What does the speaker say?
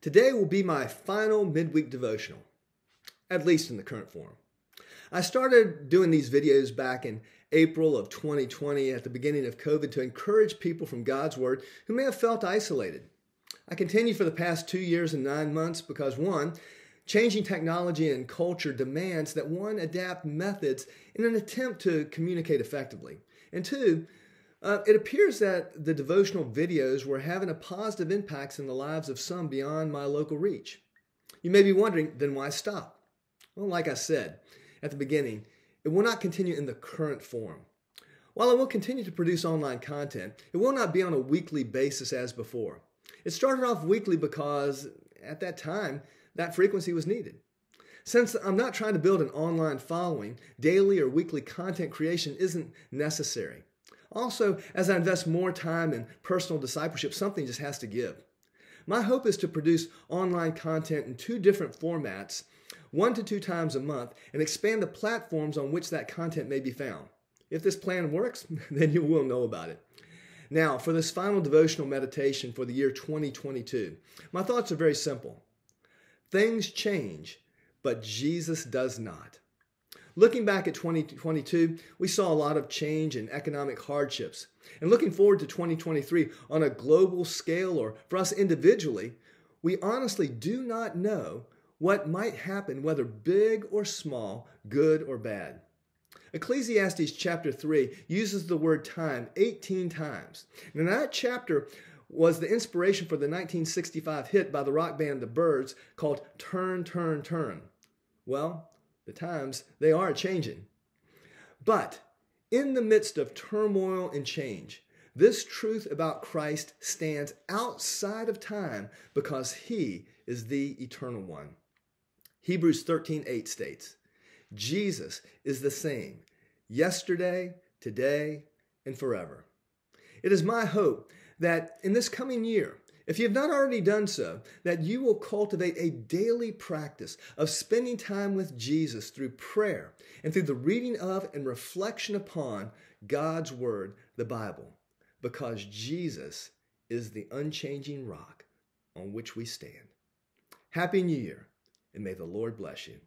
Today will be my final midweek devotional, at least in the current form. I started doing these videos back in April of 2020 at the beginning of COVID to encourage people from God's Word who may have felt isolated. I continue for the past two years and nine months because one, changing technology and culture demands that one adapt methods in an attempt to communicate effectively. And two, uh, it appears that the devotional videos were having a positive impact in the lives of some beyond my local reach. You may be wondering, then why stop? Well, like I said at the beginning, it will not continue in the current form. While I will continue to produce online content, it will not be on a weekly basis as before. It started off weekly because at that time, that frequency was needed. Since I'm not trying to build an online following, daily or weekly content creation isn't necessary. Also, as I invest more time in personal discipleship, something just has to give. My hope is to produce online content in two different formats, one to two times a month, and expand the platforms on which that content may be found. If this plan works, then you will know about it. Now, for this final devotional meditation for the year 2022, my thoughts are very simple. Things change, but Jesus does not. Looking back at 2022, we saw a lot of change and economic hardships. And looking forward to 2023 on a global scale or for us individually, we honestly do not know what might happen, whether big or small, good or bad. Ecclesiastes chapter 3 uses the word time 18 times. And that chapter was the inspiration for the 1965 hit by the rock band The Byrds called Turn, Turn, Turn. Well, the times, they are changing. But in the midst of turmoil and change, this truth about Christ stands outside of time because he is the eternal one. Hebrews 13:8 states, Jesus is the same yesterday, today, and forever. It is my hope that in this coming year, if you have not already done so, that you will cultivate a daily practice of spending time with Jesus through prayer and through the reading of and reflection upon God's Word, the Bible, because Jesus is the unchanging rock on which we stand. Happy New Year, and may the Lord bless you.